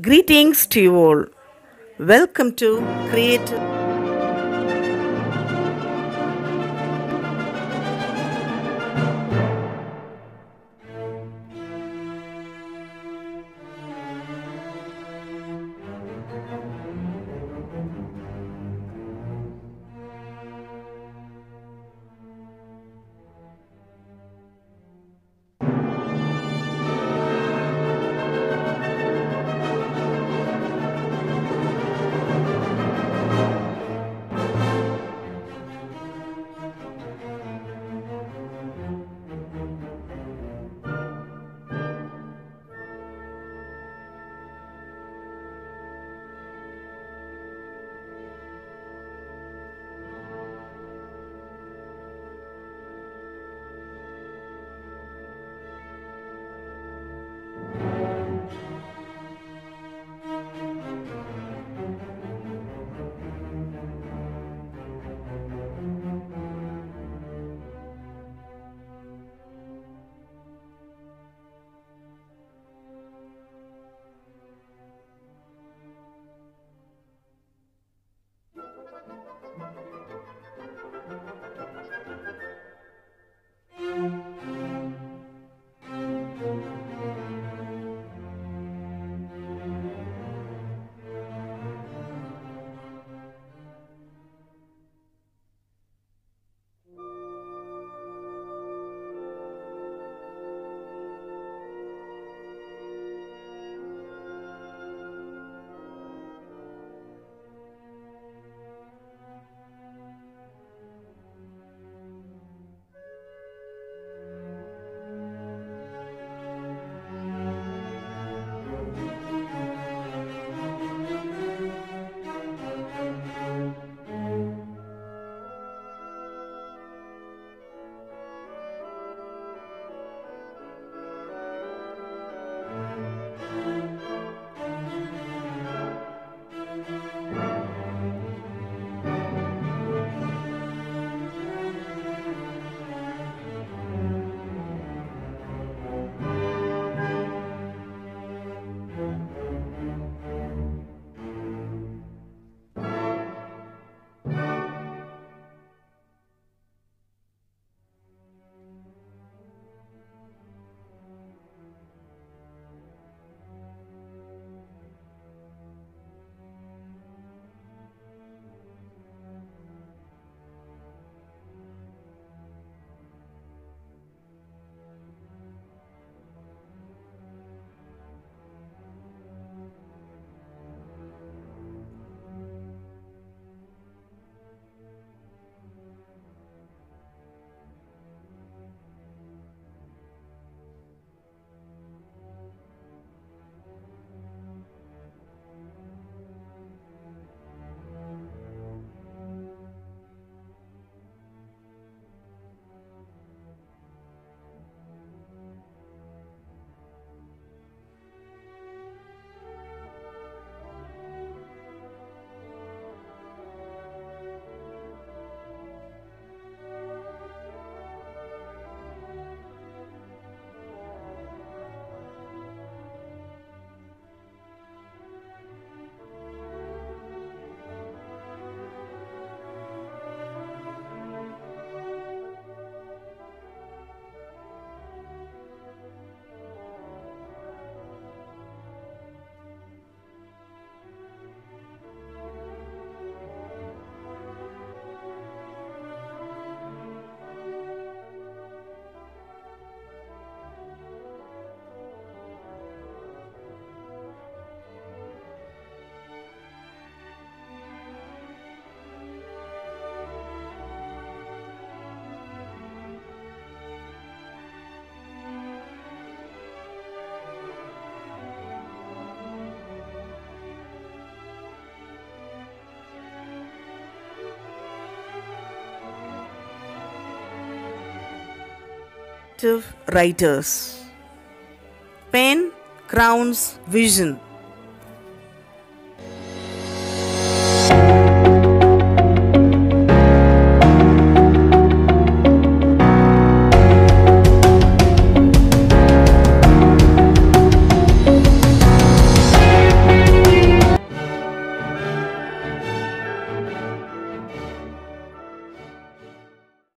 Greetings to you all. Welcome to Creative. Writers. Pen crowns vision.